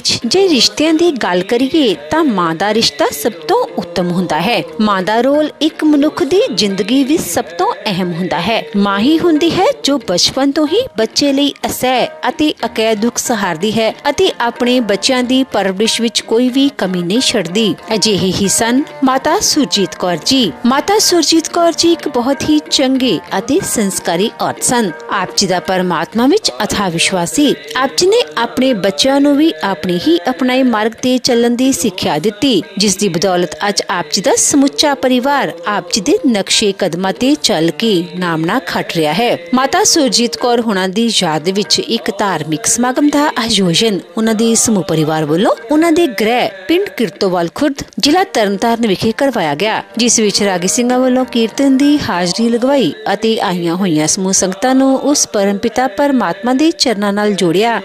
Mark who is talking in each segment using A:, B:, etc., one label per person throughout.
A: ਦੁਨੀਆ ਵਿੱਚ ਜੇ ਰਿਸ਼ਤਿਆਂ ਦੀ ਗੱਲ ਕਰੀਏ ਤਾਂ ਮਾਂ ਦਾ ਰਿਸ਼ਤਾ ਸਭ ਤੋਂ ਉੱਤਮ ਹੁੰਦਾ ਹੈ। ਮਾਂ ਦਾ ਰੋਲ ਇੱਕ ਮਨੁੱਖ ਦੀ ਜ਼ਿੰਦਗੀ ਵਿੱਚ ਸਭ ਤੋਂ ਅਹਿਮ ਹੁੰਦਾ ਹੈ। ਮਾਂ ਹੀ ਹੁੰਦੀ ਹੈ ਜੋ ਬਚਪਨ ਤੋਂ ਹੀ ਬੱਚੇ ਲਈ ਅਸਹਿ ਅਤੇ ਅਕੈ ਦੁੱਖ ਸਹਾਰਦੀ ਹੈ ਅਤੇ ਆਪਣੇ ਬੱਚਿਆਂ ਦੀ ਪਰਵਰਿਸ਼ ਵਿੱਚ ਕੋਈ ਵੀ ਕਮੀ ਨਹੀਂ ਛੱਡਦੀ। ਅਜਿਹੇ ਹੀ ਸਨ ਮਾਤਾ ਸੁਰਜੀਤ ਕੌਰ ਜੀ। ਮਾਤਾ ਸੁਰਜੀਤ ਕੌਰ ਜੀ ਇੱਕ ਬਹੁਤ ਹੀ ਚੰਗੇ ਅਤੇ ਸੰਸਕਾਰੀ ਔਰਤ ਸਨ। ਆਪ ਜੀ ਦਾ ਪਰਮਾਤਮਾ ਵਿੱਚ ਅਥਾ ਵਿਸ਼ਵਾਸੀ। ਆਪ ਜੀ ਨੇ ਆਪਣੇ ਬੱਚਿਆਂ ਨੂੰ ਵੀ ਆਪਣੇ ਹੀ ਅਪਣਾਏ ਮਾਰਗ ਤੇ ਚੱਲਣ ਦੀ ਸਿੱਖਿਆ ਦਿੱਤੀ, ਜਿਸ ਦੀ ਬਦੌਲਤ ਅੱਜ ਆਪ ਜੀ ਦਾ ਸਮੁੱਚਾ ਪਰਿਵਾਰ ਆਪ ਜੀ ਦੇ ਨਕਸ਼ੇ ਕਦਮਾਂ ਤੇ ਚੱਲ ਕੇ ਨਾਮਣਾ ਖੱਟ ਰਿਹਾ ਹੈ। ਮਾਤਾ ਸੁਰਜੀਤ ਕੌਰ ਹੁਣਾਂ ਦੀ ਯਾਦ ਵਿੱਚ ਇੱਕ ਧਾਰਮਿਕ ਸਮਾਗਮ ਦਾ ਆਯੋਜਨ ਉਹਨਾਂ ਦੇ ਸਮੂਹ ਪਰਿਵਾਰ ਵੱਲੋਂ ਉਹਨਾਂ ਦੇ ਗ੍ਰਹਿ ਪਿੰਡ ਕਿਰਤੋਵਾਲ ਖੁਰਦ, ਜ਼ਿਲ੍ਹਾ ਤਰਨਤਾਰਨ ਵਿਖੇ ਕਰਵਾਇਆ ਗਿਆ, ਜਿਸ ਵਿੱਚ ਰਾਗੀ ਸਿੰਘਾਂ ਵੱਲੋਂ ਕੀਰਤਨ ਦੀ ਹਾਜ਼ਰੀ ਲਗਵਾਈ ਅਤੇ ਆਈਆਂ ਹੋਈਆਂ ਸਮੂਹ ਸੰਗਤਾਂ ਨੂੰ ਉਸ ਪਰਮਪਿਤਾ ਪਰਮਾਤਮਾ ਦੇ ਚਰਨਾਂ ਨਾਲ ਜੋੜਿਆ।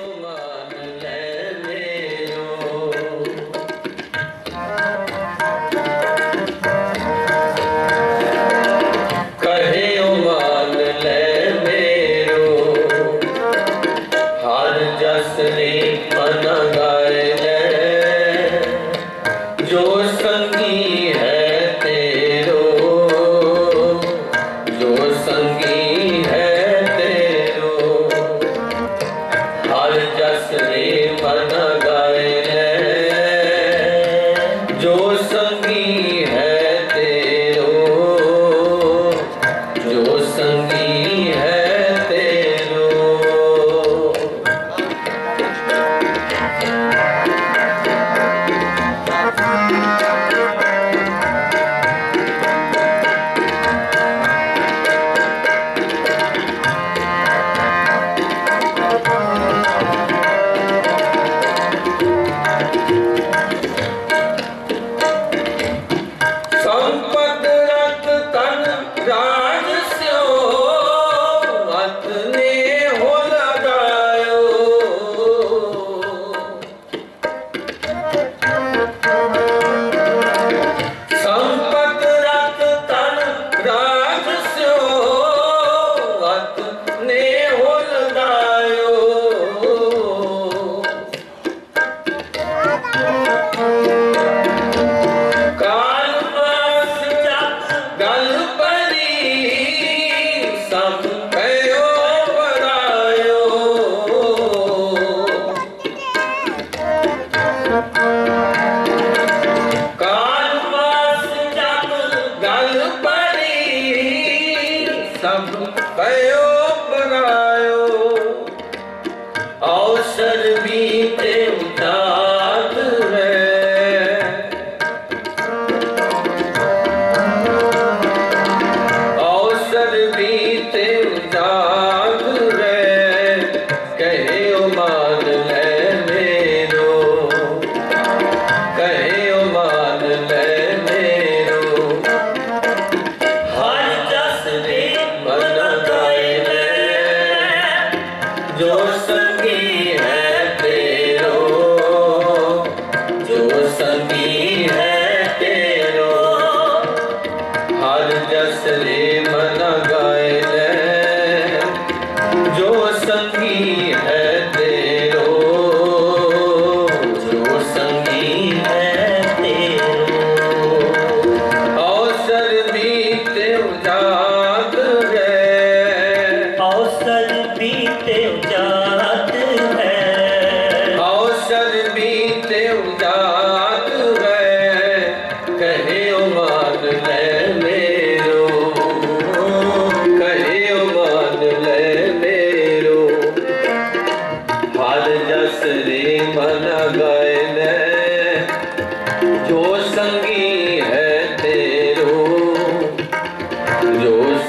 B: ਜੋ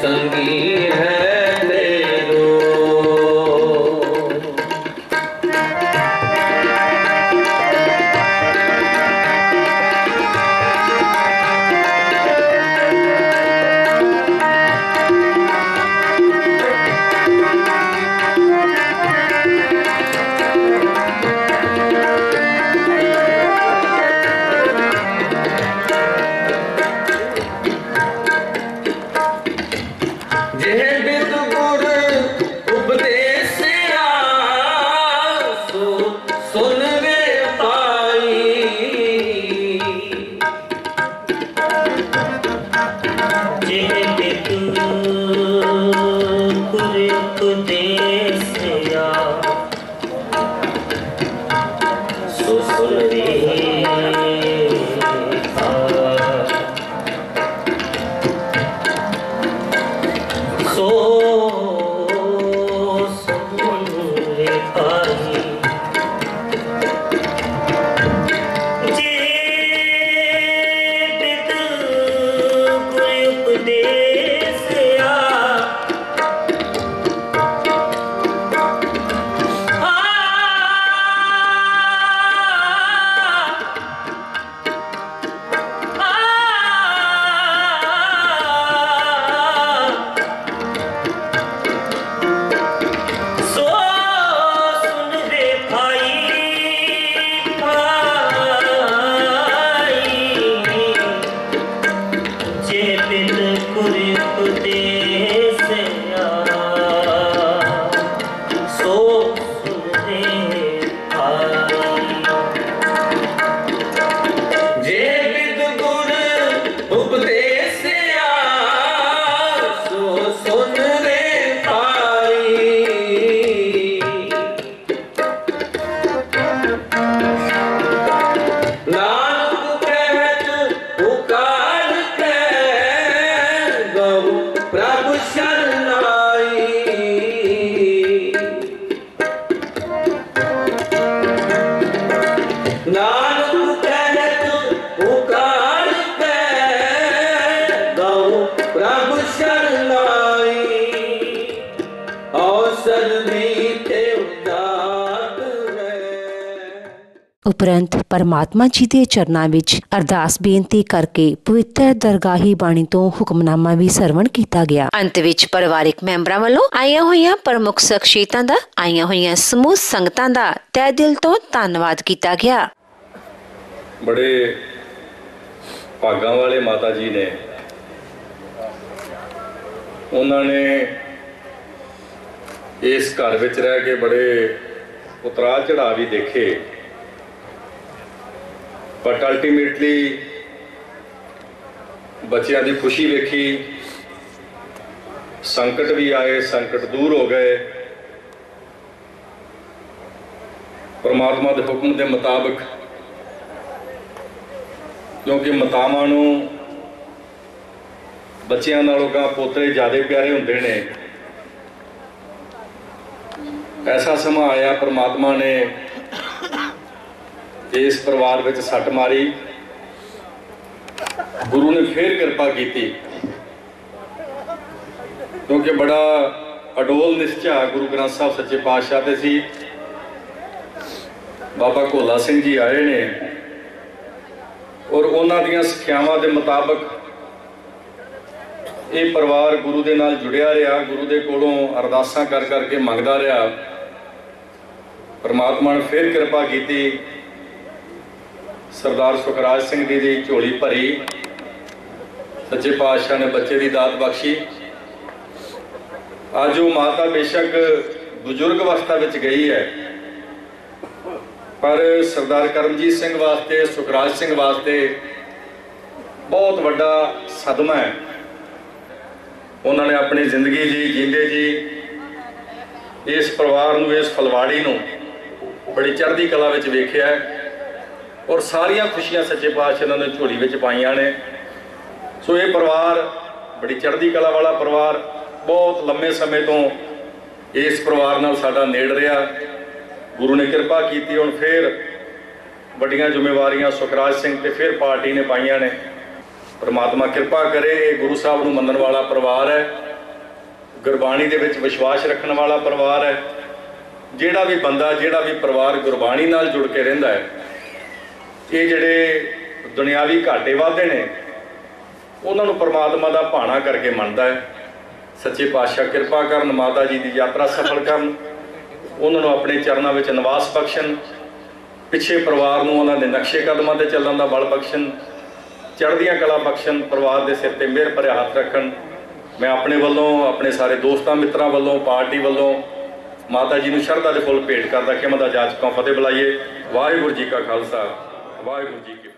B: ਜੋ ਸੰਗੀ
A: ਉਪਰੰਤ ਪਰਮਾਤਮਾ ਜੀ ਦੇ ਚਰਨਾਂ ਵਿੱਚ ਅਰਦਾਸ ਬੇਨਤੀ ਕਰਕੇ ਪਵਿੱਤਰ ਦਰਗਾਹੀ ਬਾਣੀ ਤੋਂ ਹੁਕਮਨਾਮਾ ਵੀ ਸਰਵਣ ਕੀਤਾ ਗਿਆ। ਅੰਤ ਵਿੱਚ ਪਰਿਵਾਰਕ ਮੈਂਬਰਾਂ ਵੱਲੋਂ ਆਈਆਂ ਹੋਈਆਂ ਪ੍ਰਮੁੱਖ ਸ਼ਖਸੀਅਤਾਂ ਦਾ ਆਈਆਂ ਹੋਈਆਂ ਸਮੂਹ ਸੰਗਤਾਂ ਦਾ ਤਹਿ ਦਿਲ ਤੋਂ ਧੰਨਵਾਦ ਕੀਤਾ ਗਿਆ।
C: ਬੜੇ ਭਾਗਾਂ ਵਾਲੇ ਮਾਤਾ ਜੀ ਨੇ ਉਹਨਾਂ ਨੇ ਇਸ ਘਰ ਵਿੱਚ ਰਹਿ ਕੇ ਬੜੇ ਉਤਰਾਅ ਚੜਾਅ ਵੀ ਦੇਖੇ। ਬਟ ਅਲਟੀਮੇਟਲੀ ਬੱਚਿਆਂ ਦੀ ਖੁਸ਼ੀ ਵੇਖੀ, ਸੰਕਟ ਵੀ ਆਏ, ਸੰਕਟ ਦੂਰ ਹੋ ਗਏ। ਪਰਮਾਤਮਾ ਦੇ ਹੁਕਮ ਦੇ ਮੁਤਾਬਕ, ਕਿਉਂਕਿ ਮਾਤਾਵਾਂ ਨੂੰ ਬੱਚਿਆਂ ਨਾਲੋਂ ਗਾ ਪੋਤਰੇ ਜ਼ਿਆਦਾ ਪਿਆਰੇ ਹੁੰਦੇ ਨੇ। ਐਸਾ ਸਮਾਂ ਆਇਆ, ਪਰਮਾਤਮਾ ਨੇ ਇਸ ਪਰਿਵਾਰ ਵਿੱਚ ਸੱਟ ਮਾਰੀ। ਗੁਰੂ ਨੇ ਫੇਰ ਕਿਰਪਾ ਕੀਤੀ। ਕਿਉਂਕਿ ਬੜਾ ਅਡੋਲ ਨਿਸ਼ਚਾ ਗੁਰੂ ਗ੍ਰੰਥ ਸਾਹਿਬ ਸੱਚੇ ਪਾਤਸ਼ਾਹ ਤੇ ਸੀ। ਬਾਬਾ ਕੋਲਾ ਸਿੰਘ ਜੀ ਆਏ ਨੇ ਔਰ ਉਹਨਾਂ ਦੀਆਂ ਸਿੱਖਿਆਵਾਂ ਦੇ ਮੁਤਾਬਕ ਇਹ ਪਰਿਵਾਰ ਗੁਰੂ ਦੇ ਨਾਲ ਜੁੜਿਆ ਰਿਹਾ, ਗੁਰੂ ਦੇ ਕੋਲੋਂ ਅਰਦਾਸਾਂ ਕਰ ਕਰਕੇ ਮੰਗਦਾ ਰਿਹਾ। ਪਰਮਾਤਮਾ ਨੇ ਫਿਰ ਕਿਰਪਾ ਕੀਤੀ। ਸਰਦਾਰ ਸੁਖਰਾਜ ਸਿੰਘ ਜੀ ਦੀ ਝੋਲੀ ਭਰੀ। ਸੱਚੇ ਪਾਤਸ਼ਾਹ ਨੇ ਬੱਚੇ ਦੀ ਦਾਤ ਬਖਸ਼ੀ। ਅੱਜ ਉਹ ਮਾਤਾ ਬੇਸ਼ੱਕ ਬਜ਼ੁਰਗ ਅਵਸਥਾ ਵਿੱਚ ਗਈ ਹੈ। ਪਰ ਸਰਦਾਰ ਕਰਮਜੀਤ ਸਿੰਘ ਵਾਸਤੇ, ਸੁਖਰਾਜ ਸਿੰਘ ਵਾਸਤੇ ਬਹੁਤ ਵੱਡਾ ਸਦਮਾ ਹੈ। ਉਹਨਾਂ ਨੇ ਆਪਣੀ ਜ਼ਿੰਦਗੀ ਜੀ ਜਿੰਦੇ ਜੀ। ਇਸ ਪਰਿਵਾਰ ਨੂੰ, ਇਸ ਫਲਵਾੜੀ ਨੂੰ ਬੜੀ ਚੜ੍ਹਦੀ ਕਲਾ ਵਿੱਚ ਵੇਖਿਆ ਹੈ। ਔਰ ਸਾਰੀਆਂ ਖੁਸ਼ੀਆਂ ਸੱਚੇ ਪਾਤਸ਼ਾਹ ਨੇ ਝੋਲੀ ਵਿੱਚ ਪਾਈਆਂ ਨੇ। ਸੋ ਇਹ ਪਰਿਵਾਰ, ਬੜੀ ਚੜ੍ਹਦੀ ਕਲਾ ਵਾਲਾ ਪਰਿਵਾਰ, ਬਹੁਤ ਲੰਮੇ ਸਮੇਂ ਤੋਂ ਇਸ ਪਰਿਵਾਰ ਨਾਲ ਸਾਡਾ ਨੇੜ ਰਿਹਾ। ਗੁਰੂ ਨੇ ਕਿਰਪਾ ਕੀਤੀ, ਹੁਣ ਫੇਰ ਵੱਡੀਆਂ ਜ਼ਿੰਮੇਵਾਰੀਆਂ ਸੁਖਰਾਜ ਸਿੰਘ ਤੇ ਫਿਰ ਪਾਰਟੀ ਨੇ ਪਾਈਆਂ ਨੇ। ਪਰਮਾਤਮਾ ਕਿਰਪਾ ਕਰੇ, ਇਹ ਗੁਰੂ ਸਾਹਿਬ ਨੂੰ ਮੰਨਣ ਵਾਲਾ ਪਰਿਵਾਰ ਹੈ। ਗੁਰਬਾਣੀ ਦੇ ਵਿੱਚ ਵਿਸ਼ਵਾਸ ਰੱਖਣ ਵਾਲਾ ਪਰਿਵਾਰ ਹੈ। ਜਿਹੜਾ ਵੀ ਬੰਦਾ, ਜਿਹੜਾ ਵੀ ਪਰਿਵਾਰ ਗੁਰਬਾਣੀ ਨਾਲ ਜੁੜ ਕੇ ਰਹਿੰਦਾ ਹੈ ਇਹ ਜਿਹੜੇ ਦੁਨਿਆਵੀ ਘਾਟੇ ਵਾਧੇ ਨੇ, ਉਹਨਾਂ ਨੂੰ ਪ੍ਰਮਾਤਮਾ ਦਾ ਭਾਣਾ ਕਰਕੇ ਮੰਨਦਾ ਹੈ। ਸੱਚੇ ਪਾਤਸ਼ਾਹ ਕਿਰਪਾ ਕਰਨ, ਮਾਤਾ ਜੀ ਦੀ ਯਾਤਰਾ ਸਫਲ ਕਰਨ, ਉਹਨਾਂ ਨੂੰ ਆਪਣੇ ਚਰਨਾਂ ਵਿੱਚ ਨਿਵਾਸ ਬਖਸ਼ਣ, ਪਿੱਛੇ ਪਰਿਵਾਰ ਨੂੰ ਉਹਨਾਂ ਦੇ ਨਕਸ਼ੇ ਕਦਮਾਂ ਤੇ ਚੱਲਣ ਦਾ ਬਲ ਬਖਸ਼ਣ, ਚੜ੍ਹਦੀਆਂ ਕਲਾ ਬਖਸ਼ਣ, ਪਰਿਵਾਰ ਦੇ ਸਿਰ ਤੇ ਮਿਹਰ ਭਰਿਆ ਹੱਥ ਰੱਖਣ। ਮੈਂ ਆਪਣੇ ਵੱਲੋਂ, ਆਪਣੇ ਸਾਰੇ ਦੋਸਤਾਂ, ਮਿੱਤਰਾਂ ਵੱਲੋਂ, ਪਾਰਟੀ ਵੱਲੋਂ ਮਾਤਾ ਜੀ ਨੂੰ ਸ਼ਰਧਾ ਦੇ ਫੁੱਲ ਭੇਟ ਕਰਦਾ ਕਿ ਮੈਂ ਦਾ ਜਾਚ ਕਾ ਫਤਿਹ ਬੁਲਾਈਏ। ਵਾਹਿਗੁਰੂ ਜੀ ਕਾ ਖਾਲਸਾ। ਵਾਹਿਗੁਰੂ ਜੀ ਕੀ ਫਤਿਹ